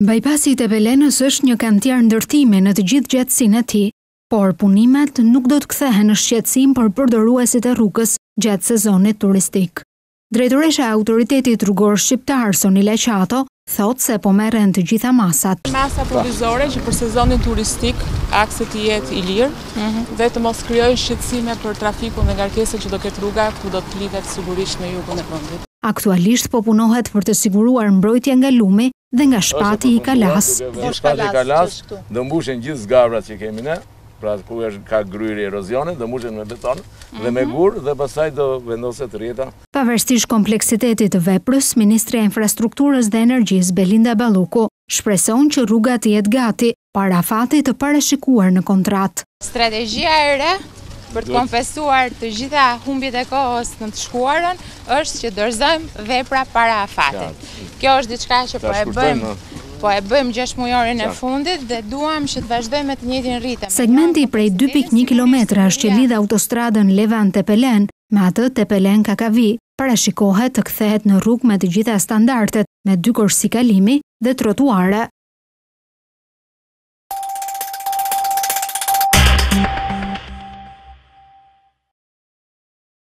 Bypassi i Tepelenës është një kantier ndërtimi në të gjithë gjatësinë e tij, por punimet nuk do të kthehen në shqetësim për përdoruesit e rrugës gjatë sezonit turistik. Drejtoresha e Autoritetit Rrugor Shqiptar, Sonila Qato, thotë se po merren të gjitha masat. Masa provizore që për sezonin turistik aksi të jetë i lirë mhm. dhe të mos krijojë shqetësime për trafikun dhe ngarkesën që do ketë rruga ku do të lidhet sigurisht me jugun e vendit. Aktualisht po punohet për të siguruar mbrojtje nga lumi dhe nga shpati i kalasë. Nga shpati i kalasë do mbushen gjithë zgavrat që kemi ne, pra ku është ka gërryer erozioni, do mbushen me beton dhe me mhm. gurë dhe pastaj do vendoset rrjeta Pavarësisht kompleksitetit të veprës, ministrja e Infrastrukturës dhe Energjisë, Belinda Balluku, shpreson që rruga të jetë gati para afatit të parashikuar në kontratë. Strategjia e re për të kompensuar të gjitha humbjet e kohës në të shkuarën është që dorëzojmë vepra para afatit. Kjo është diçka që po e bëjmë po e bëjmë 6 mujorin e fundit dhe duam që të vazhdojmë me të njëjtin ritëm. Segmenti prej 2.1 kilometrash që lidh autostradën Levan-Tepelenë Me atë Tepelenë-Kakavijë, parashikohet të kthehet në rrugë me të gjitha standardet, me dy korsi kalimi dhe trotuare.